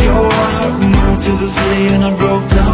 your heart Moved to the city and I broke down.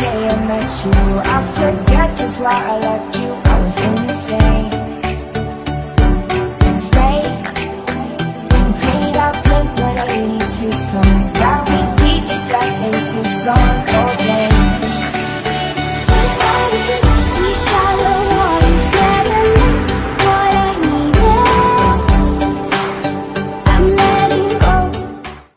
day I met you. I forget just why I left you.